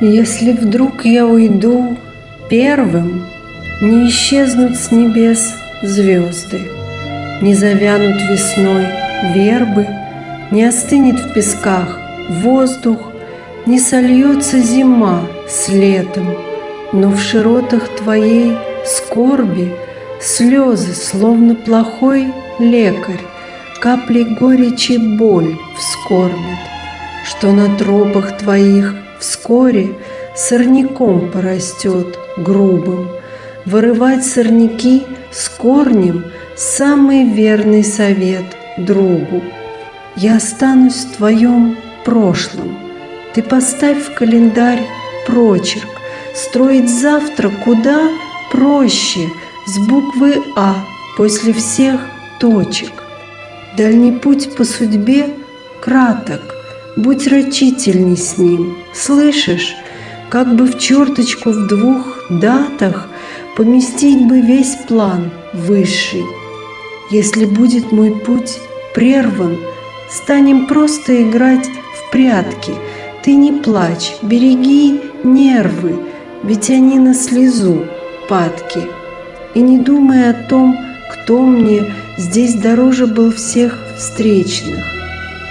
Если вдруг я уйду первым, Не исчезнут с небес звезды, Не завянут весной вербы, Не остынет в песках воздух, Не сольется зима с летом, Но в широтах твоей скорби Слезы, словно плохой лекарь, Капли горечи боль вскормят, Что на тропах твоих вскоре Сорняком порастет грубым. Вырывать сорняки с корнем Самый верный совет другу. Я останусь в твоем прошлом. Ты поставь в календарь прочерк. Строить завтра куда проще С буквы А после всех точек. Дальний путь по судьбе краток, Будь рачительней с ним, слышишь? Как бы в черточку в двух датах Поместить бы весь план высший. Если будет мой путь прерван, Станем просто играть в прятки. Ты не плачь, береги нервы, Ведь они на слезу падки. И не думай о том, кто мне Здесь дороже был всех встречных,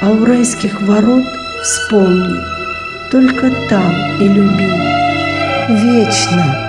А у райских ворот вспомни, Только там и люби. Вечно